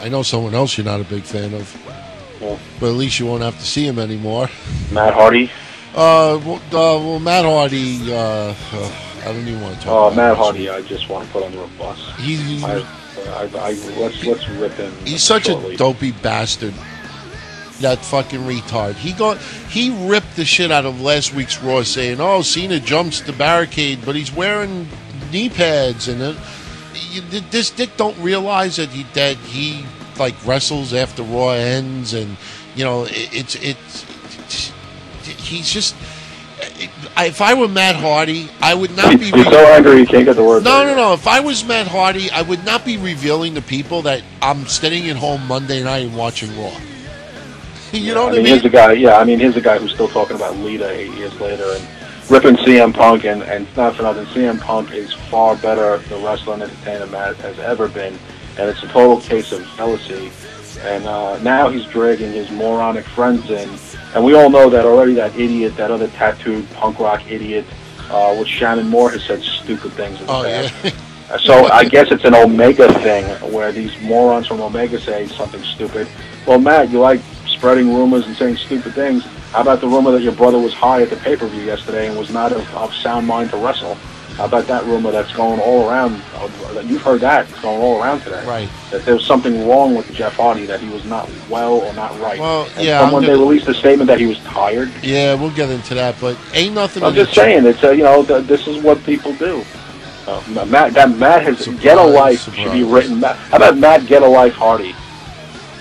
I know someone else you're not a big fan of, Yeah. but at least you won't have to see him anymore. Matt Hardy. Uh, well, uh, well Matt Hardy. Uh, uh, I don't even want to talk. Oh, about Matt. Hardy. I just want to put under a bus. He, I, I, I, let's let's rip him. he's such shortly. a dopey bastard. That fucking retard. He got he ripped the shit out of last week's Raw, saying, "Oh, Cena jumps the barricade, but he's wearing knee pads." And it, you, this dick don't realize that he that he like wrestles after Raw ends, and you know it, it's it's he's just. If I were Matt Hardy, I would not be. He's, so angry he can't get the word. No, no, no. If I was Matt Hardy, I would not be revealing to people that I'm staying at home Monday night and watching Raw. You know I what mean, I here's mean? the guy. Yeah, I mean, here's the guy who's still talking about Lita eight years later and ripping CM Punk, and and it's not for nothing. CM Punk is far better the wrestler and entertainer Matt has ever been, and it's a total case of jealousy. And uh, now he's dragging his moronic friends in, and we all know that already. That idiot, that other tattooed punk rock idiot, uh, with Shannon Moore has said stupid things in the Oh past. yeah. So I guess it's an Omega thing where these morons from Omega say something stupid. Well, Matt, you like spreading rumors and saying stupid things. How about the rumor that your brother was high at the pay-per-view yesterday and was not of, of sound mind to wrestle? How about that rumor that's going all around? Uh, that you've heard that it's going all around today. Right. That there was something wrong with Jeff Hardy, that he was not well or not right. Well, and yeah, I'm Someone gonna- they released a statement that he was tired. Yeah, we'll get into that, but ain't nothing. I'm just saying, it's uh, you know th- this is what people do. Uh, Matt, that Matt has Surprise, get a life should be written. Matt, how about Matt get a life Hardy?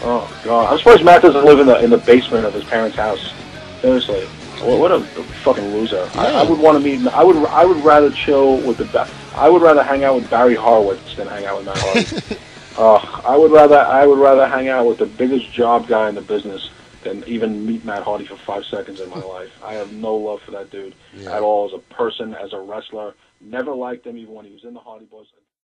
Oh God, I'm surprised Matt doesn't live in the in the basement of his parents' house. Seriously, what, what a fucking loser. I, I would want to meet. I would I would rather chill with the. I would rather hang out with Barry Horowitz than hang out with Matt Hardy. uh, I would rather I would rather hang out with the biggest job guy in the business than even meet Matt Hardy for five seconds in my life. I have no love for that dude Yeah. at all as a person, as a wrestler. Never liked him even when he was in the Hardy Boys.